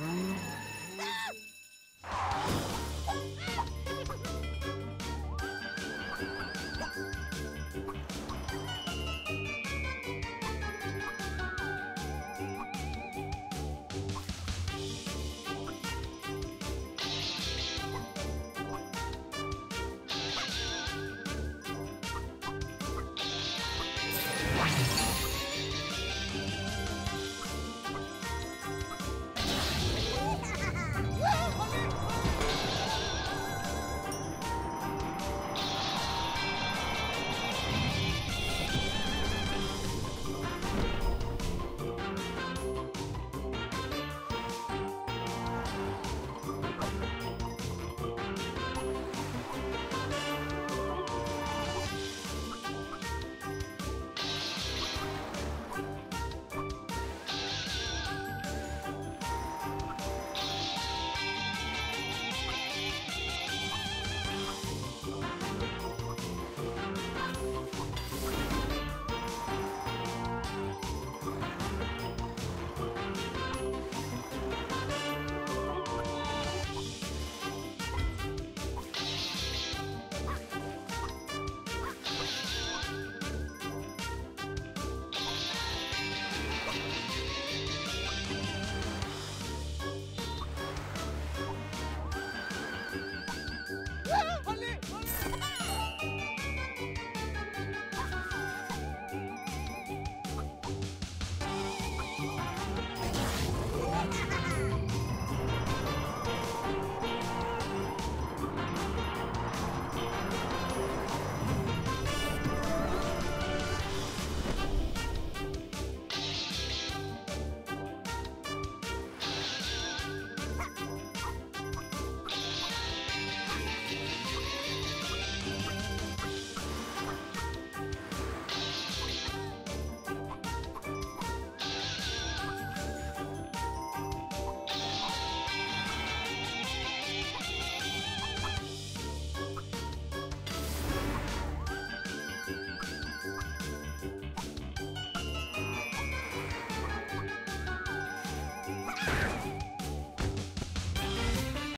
Hum.